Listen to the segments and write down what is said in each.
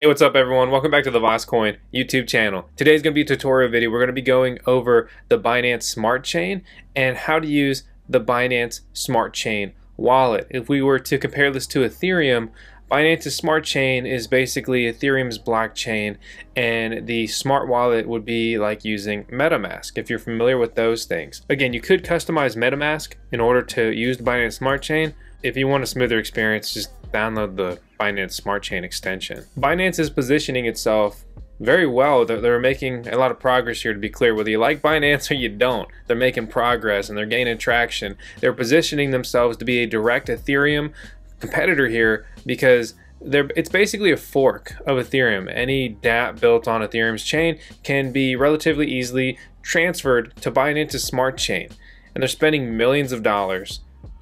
Hey, what's up everyone? Welcome back to the VoskCoin YouTube channel. Today's going to be a tutorial video. We're going to be going over the Binance Smart Chain and how to use the Binance Smart Chain wallet. If we were to compare this to Ethereum, Binance's Smart Chain is basically Ethereum's blockchain and the smart wallet would be like using MetaMask if you're familiar with those things. Again, you could customize MetaMask in order to use the Binance Smart Chain. If you want a smoother experience, just download the Binance Smart Chain extension. Binance is positioning itself very well. They're, they're, making a lot of progress here, to be clear. Whether you like Binance or you don't, they're making progress and they're gaining traction. They're positioning themselves to be a direct Ethereum competitor here because they're, it's basically a fork of Ethereum. Any dApp built on Ethereum's chain can be relatively easily transferred to Binance's smart chain. And they're spending millions of dollars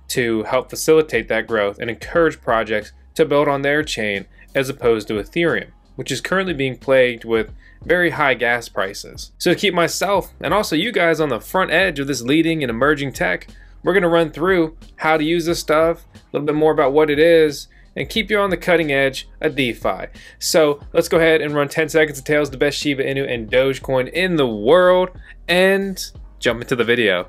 to help facilitate that growth and encourage projects to build on their chain as opposed to Ethereum, which is currently being plagued with very high gas prices. So to keep myself and also you guys on the front edge of this leading and emerging tech, we're going to run through how to use this stuff, a little bit more about what it is, and keep you on the cutting edge of DeFi. So let's go ahead and run 10 seconds of Tails, the best Shiba Inu and Dogecoin in the world, and jump into the video.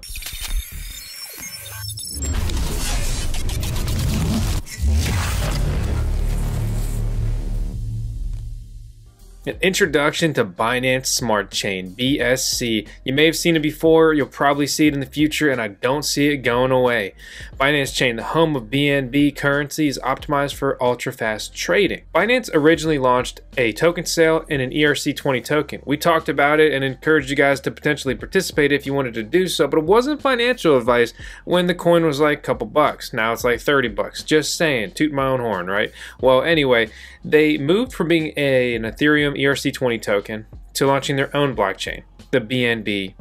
An introduction to Binance Smart Chain, BSC. You may have seen it before, you'll probably see it in the future, and I don't see it going away. Binance Chain, the home of BNB currency, is optimized for ultra fast trading. Binance originally launched a token sale and an ERC20 token. We talked about it and encouraged you guys to potentially participate if you wanted to do so, but it wasn't financial advice when the coin was like a couple bucks. Now it's like 30 bucks. Just saying, toot my own horn, right? Well, anyway, they moved from being a, an Ethereum ERC20 token to launching their own blockchain, the BNB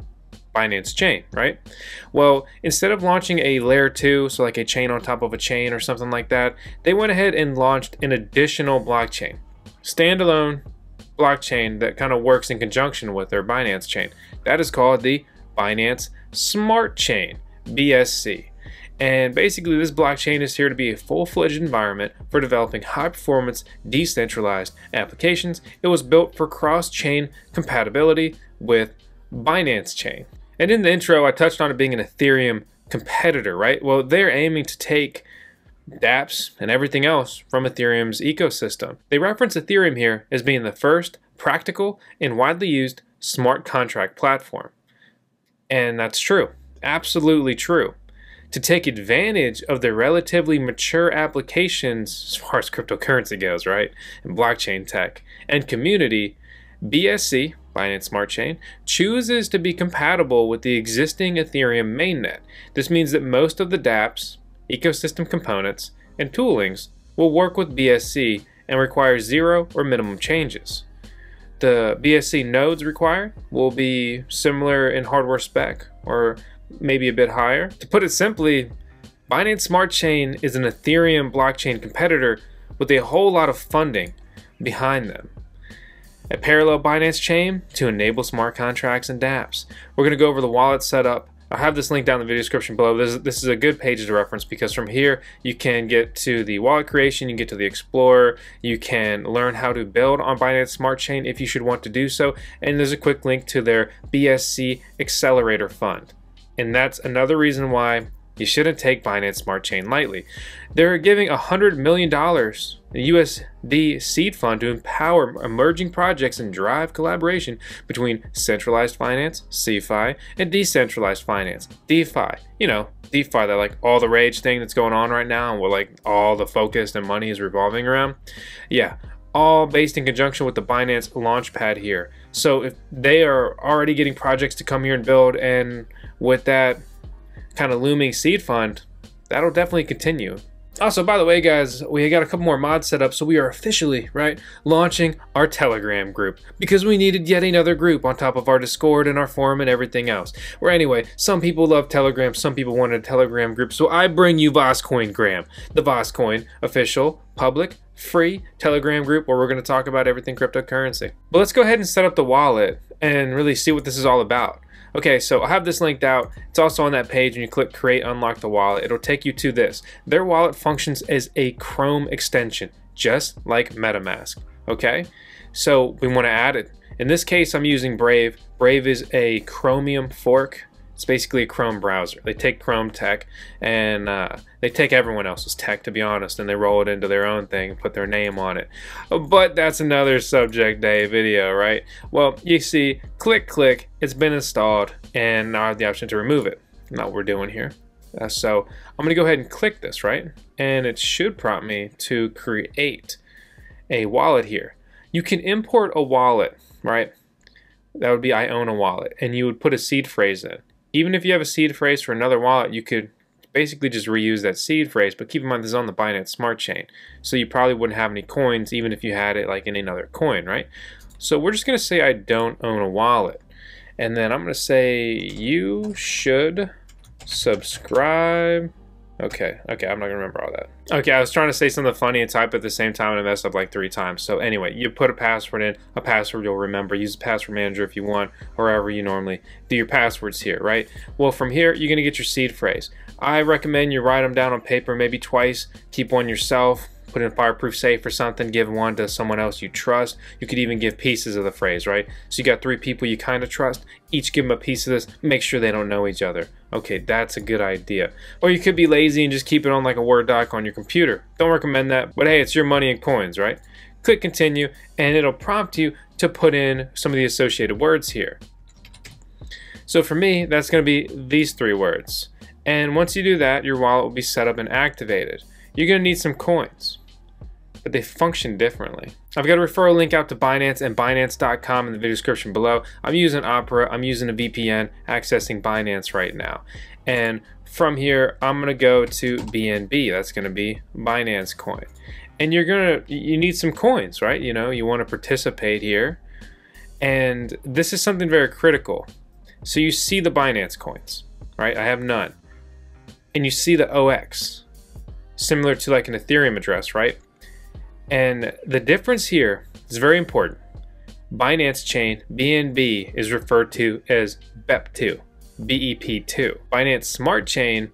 Binance chain, right? Well, instead of launching a layer 2, so like a chain on top of a chain or something like that, they went ahead and launched an additional blockchain, standalone blockchain that kind of works in conjunction with their Binance chain. That is called the Binance Smart Chain, BSC. And basically, this blockchain is here to be a full fledged environment for developing high performance, decentralized applications. It was built for cross chain compatibility with Binance Chain. And in the intro, I touched on it being an Ethereum competitor, right? Well, they're aiming to take dApps and everything else from Ethereum's ecosystem. They reference Ethereum here as being the first practical and widely used smart contract platform. And that's true, absolutely true to take advantage of the relatively mature applications as far as cryptocurrency goes, right? And blockchain tech and community, BSC, Binance Smart Chain, chooses to be compatible with the existing Ethereum mainnet. This means that most of the dApps, ecosystem components, and toolings will work with BSC and require zero or minimum changes. The BSC nodes required will be similar in hardware spec or maybe a bit higher. To put it simply, Binance Smart Chain is an Ethereum blockchain competitor with a whole lot of funding behind them. A parallel Binance chain to enable smart contracts and dApps. We're going to go over the wallet setup. I'll have this link down in the video description below. This, this is a good page to reference because from here you can get to the wallet creation, you can get to the Explorer, you can learn how to build on Binance Smart Chain if you should want to do so, and there's a quick link to their BSC Accelerator Fund. And that's another reason why you shouldn't take Binance Smart Chain lightly. They're giving $100 million USD seed fund to empower emerging projects and drive collaboration between centralized finance, CeFi, and decentralized finance, DeFi. You know, DeFi, that like all the rage thing that's going on right now and where like all the focus and money is revolving around. Yeah, all based in conjunction with the Binance Launchpad here. So if they are already getting projects to come here and build and with that kind of looming seed fund, that'll definitely continue. Also, by the way, guys, we got a couple more mods set up, so we are officially, right, launching our Telegram group because we needed yet another group on top of our Discord and our forum and everything else. Where anyway, some people love Telegram, some people wanted a Telegram group, so I bring you VoskCoin Gram, the VoskCoin official, public, free Telegram group where we're going to talk about everything cryptocurrency. But let's go ahead and set up the wallet and really see what this is all about. Okay, so I have this linked out. It's also on that page and you click create unlock the wallet. It'll take you to this. Their wallet functions as a Chrome extension, just like MetaMask. Okay, so we want to add it. In this case, I'm using Brave. Brave is a Chromium fork. It's basically a Chrome browser. They take Chrome tech and uh, they take everyone else's tech, to be honest, and they roll it into their own thing and put their name on it. But that's another subject day video, right? Well, you see, click, click, it's been installed, and now I have the option to remove it. Not what we're doing here. Uh, so I'm going to go ahead and click this, right? And it should prompt me to create a wallet here. You can import a wallet, right? That would be I own a wallet, and you would put a seed phrase in even if you have a seed phrase for another wallet, you could basically just reuse that seed phrase, but keep in mind this is on the Binance Smart Chain. So you probably wouldn't have any coins even if you had it like in another coin, right? So we're just to say I don't own a wallet. And then I'm to say you should subscribe Okay, okay, I'm not gonna remember all that. Okay, I was trying to say something funny and type at the same time and I messed up like three times. So anyway, you put a password in, a password you'll remember. Use a password manager if you want, or however you normally do your passwords here, right? Well, from here, you're gonna get your seed phrase. I recommend you write them down on paper maybe twice, keep one yourself, put in a fireproof safe or something, give one to someone else you trust. You could even give pieces of the phrase, right? So you got three people you kind of trust, each give them a piece of this, make sure they don't know each other. Okay, that's a good idea. Or you could be lazy and just keep it on like a Word doc on your computer. Don't recommend that, but hey, it's your money and coins, right? Click continue and it'll prompt you to put in some of the associated words here. So for me, that's going to be these three words. And once you do that, your wallet will be set up and activated. You're to need some coins but they function differently. I've got a referral link out to Binance and Binance.com in the video description below. I'm using Opera, I'm using a VPN, accessing Binance right now. And from here, I'm gonna go to BNB. That's gonna be Binance coin. And you're gonna, you need some coins, right? You know, you wanna participate here. And this is something very critical. So you see the Binance coins, right? I have none. And you see the OX, similar to like an Ethereum address, right? And the difference here is very important. Binance chain BNB is referred to as BEP2, BEP2. Binance Smart Chain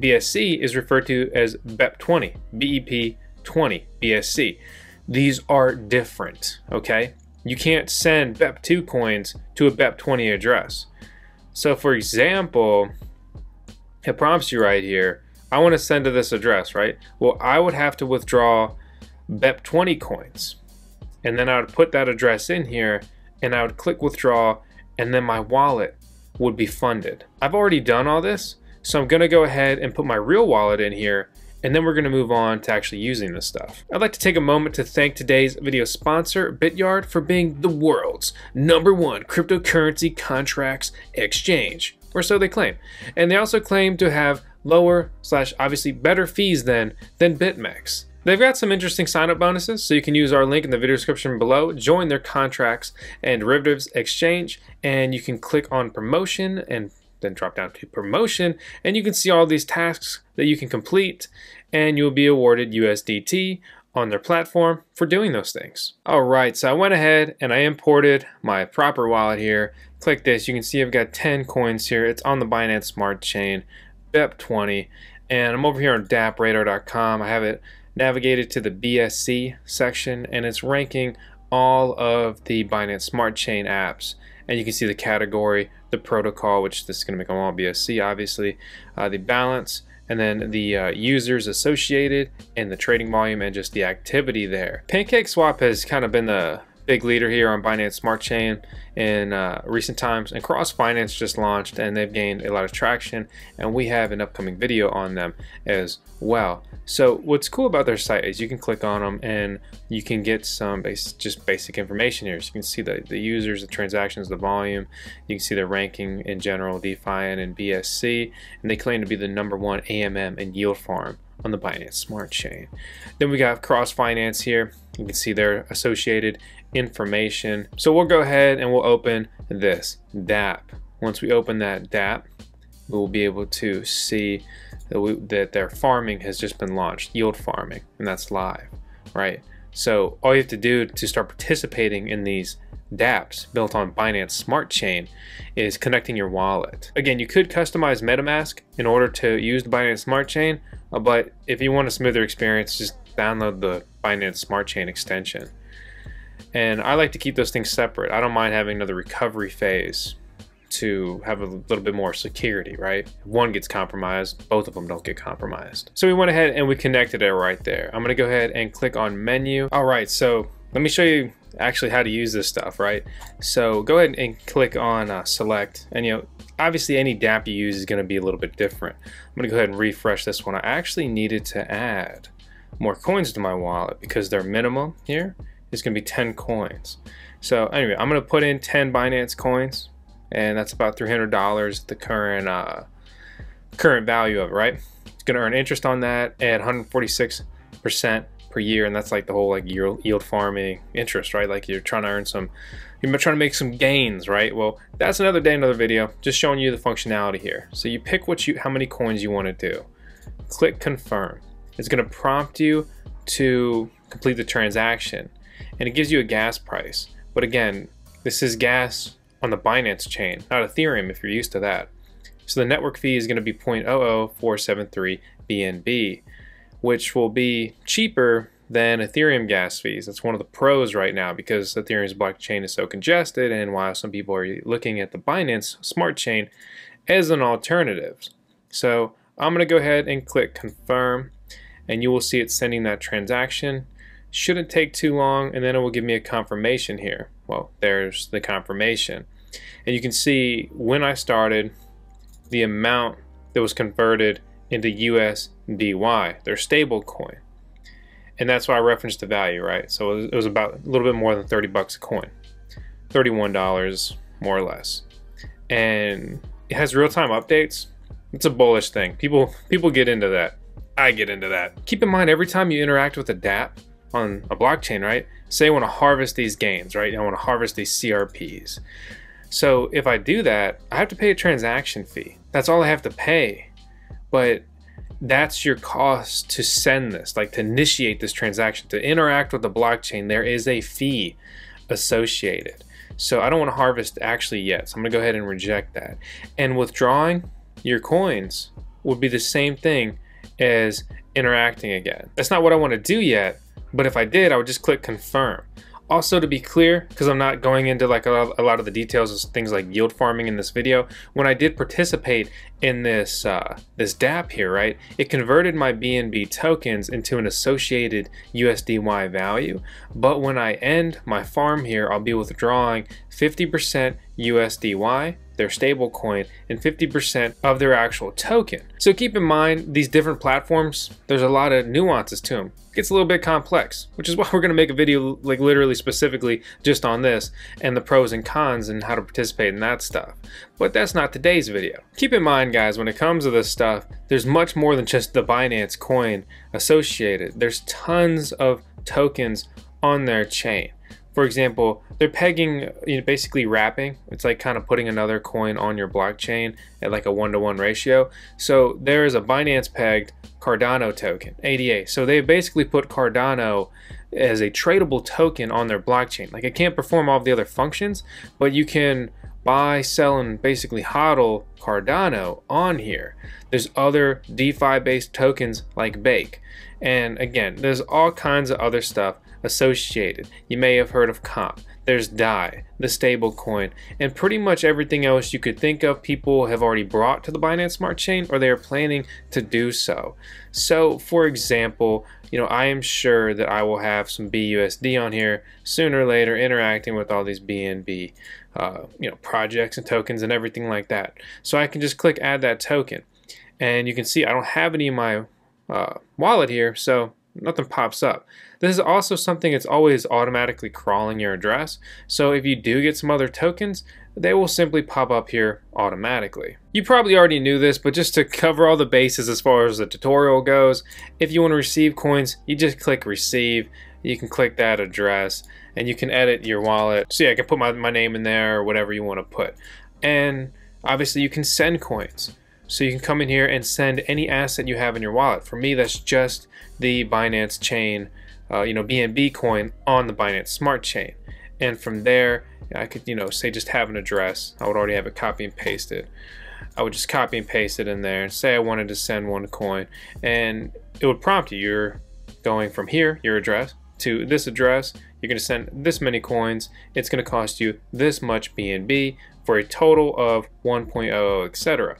BSC is referred to as BEP20, BEP20, BSC. These are different, okay? You can't send BEP2 coins to a BEP20 address. So for example, it prompts you right here, I want to send to this address, right? Well, I would have to withdraw BEP20 coins. And then I would put that address in here and I would click withdraw and then my wallet would be funded. I've already done all this, so I'm gonna go ahead and put my real wallet in here and then we're going to move on to actually using this stuff. I'd like to take a moment to thank today's video sponsor, Bityard, for being the world's number one cryptocurrency contracts exchange, or so they claim. And they also claim to have lower slash obviously better fees than, than BitMEX. They've got some interesting sign-up bonuses, so you can use our link in the video description below, join their contracts and derivatives exchange, and you can click on promotion and then drop down to promotion, and you can see all these tasks that you can complete, and you'll be awarded USDT on their platform for doing those things. All right, so I went ahead and I imported my proper wallet here. Click this, you can see I've got 10 coins here. It's on the Binance Smart Chain, BEP20, and I'm over here on dappradar.com. I have it navigated to the BSC section and it's ranking all of the Binance Smart Chain apps. And you can see the category, the protocol, which this is going to make them all BSC, obviously, uh, the balance, and then the uh, users associated, and the trading volume, and just the activity there. PancakeSwap has kind of been the big leader here on Binance Smart Chain in uh, recent times and Cross Finance just launched and they've gained a lot of traction and we have an upcoming video on them as well. So what's cool about their site is you can click on them and you can get some base, just basic information here. So you can see the, the users, the transactions, the volume. You can see their ranking in general, DeFi and BSC and they claim to be the number one AMM and yield farm on the Binance Smart Chain. Then we got Cross Finance here. You can see they're associated information. So we'll go ahead and we'll open this DApp. Once we open that DApp, we will be able to see that, we, that their farming has just been launched, yield farming, and that's live, right? So all you have to do to start participating in these dApps built on Binance Smart Chain is connecting your wallet. Again, you could customize MetaMask in order to use the Binance Smart Chain, uh, but if you want a smoother experience, just download the Binance Smart Chain extension. And I like to keep those things separate. I don't mind having another recovery phase to have a little bit more security, right? If one gets compromised, both of them don't get compromised. So we went ahead and we connected it right there. I'm gonna go ahead and click on menu. All right, so let me show you actually how to use this stuff, right? So go ahead and click on uh, select and you know, obviously any DApp you use is gonna be a little bit different. I'm gonna go ahead and refresh this one. I actually needed to add more coins to my wallet because they're minimum here is gonna be 10 coins. So anyway, I'm gonna put in 10 Binance coins and that's about $300 the current uh, current value of it, right? It's gonna earn interest on that at 146% per year, and that's like the whole like yield farming interest, right? Like you're trying to earn some, you're trying to make some gains, right? Well, that's another day, another video, just showing you the functionality here. So you pick what you, how many coins you want to do. Click confirm. It's gonna prompt you to complete the transaction, and it gives you a gas price. But again, this is gas on the Binance chain, not Ethereum if you're used to that. So the network fee is going to be 0.00473 BNB, which will be cheaper than Ethereum gas fees. That's one of the pros right now because Ethereum's blockchain is so congested and while some people are looking at the Binance smart chain as an alternative. So I'm going to go ahead and click confirm and you will see it sending that transaction. Shouldn't take too long and then it will give me a confirmation here. Well, there's the confirmation. And you can see when I started, the amount that was converted into USDY, their stable coin. And that's why I referenced the value, right? So it was about a little bit more than 30 bucks a coin. $31 more or less. And it has real-time updates. It's a bullish thing. People people get into that. I get into that. Keep in mind every time you interact with a DApp on a blockchain, right? Say I want to harvest these gains, right? I want to harvest these CRPs. So if I do that, I have to pay a transaction fee. That's all I have to pay. But that's your cost to send this, like to initiate this transaction, to interact with the blockchain. There is a fee associated. So I don't want to harvest actually yet. So I'm going to go ahead and reject that. And withdrawing your coins would be the same thing as interacting again. That's not what I want to do yet, but if I did, I would just click confirm. Also to be clear, because I'm not going into like a, lot of the details of things like yield farming in this video, when I did participate in this uh, this DApp here, right, it converted my BNB tokens into an associated USDY value. But when I end my farm here, I'll be withdrawing 50% USDY their stable coin and 50% of their actual token. So keep in mind these different platforms, there's a lot of nuances to them. It gets a little bit complex, which is why we're gonna make a video like literally specifically just on this and the pros and cons and how to participate in that stuff. But that's not today's video. Keep in mind guys, when it comes to this stuff, there's much more than just the Binance coin associated. There's tons of tokens on their chain. For example, they're pegging, you know, basically wrapping. It's like kind of putting another coin on your blockchain at like a one-to-one ratio. So there is a Binance pegged Cardano token, ADA. So they basically put Cardano as a tradable token on their blockchain. Like it can't perform all the other functions, but you can buy, sell, and basically hodl Cardano on here. There's other DeFi based tokens like Bake. And again, there's all kinds of other stuff associated. You may have heard of Comp. There's DAI, the stable coin, and pretty much everything else you could think of people have already brought to the Binance Smart Chain or they are planning to do so. So, for example, you know, I am sure that I will have some BUSD on here sooner or later interacting with all these BNB, uh, you know, projects and tokens and everything like that. So I can just click add that token. And you can see I don't have any in my uh, wallet here, so nothing pops up. This is also something that's always automatically crawling your address, so if you do get some other tokens, they will simply pop up here automatically. You probably already knew this, but just to cover all the bases as far as the tutorial goes, if you want to receive coins, you just click receive, you can click that address, and you can edit your wallet. So yeah, I can put my, my name in there or whatever you want to put. And obviously you can send coins. So you can come in here and send any asset you have in your wallet. For me, that's just the Binance chain, uh, you know, BNB coin on the Binance Smart Chain. And from there, I could, you know, say just have an address. I would already have it copy and pasted. I would just copy and paste it in there and say I wanted to send one coin and it would prompt you. You're going from here, your address, to this address. You're going to send this many coins. It's going to cost you this much BNB for a total of 1.00, etc.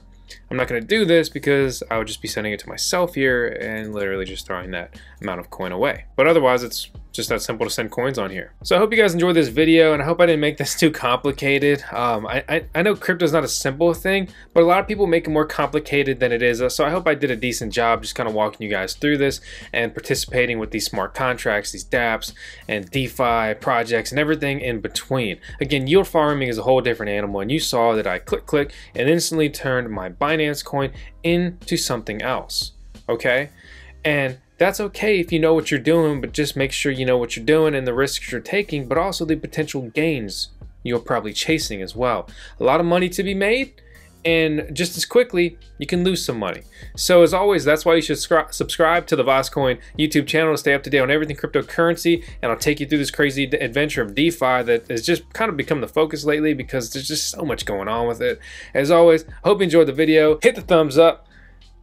I'm not going to do this because I would just be sending it to myself here and literally just throwing that amount of coin away. But otherwise, it's just that simple to send coins on here. So I hope you guys enjoyed this video and I hope I didn't make this too complicated. Um, I, I, I know crypto is not a simple thing, but a lot of people make it more complicated than it is. So I hope I did a decent job just kind of walking you guys through this and participating with these smart contracts, these dApps and DeFi projects and everything in between. Again, yield farming is a whole different animal and you saw that I click click and instantly turned my Binance coin into something else. Okay? And that's okay if you know what you're doing, but just make sure you know what you're doing and the risks you're taking, but also the potential gains you're probably chasing as well. A lot of money to be made, and just as quickly, you can lose some money. So as always, that's why you should subscribe to the VoskCoin YouTube channel to stay up to date on everything cryptocurrency, and I'll take you through this crazy adventure of DeFi that has just kind of become the focus lately because there's just so much going on with it. As always, hope you enjoyed the video. Hit the thumbs up,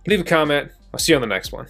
leave a comment. I'll see you on the next one.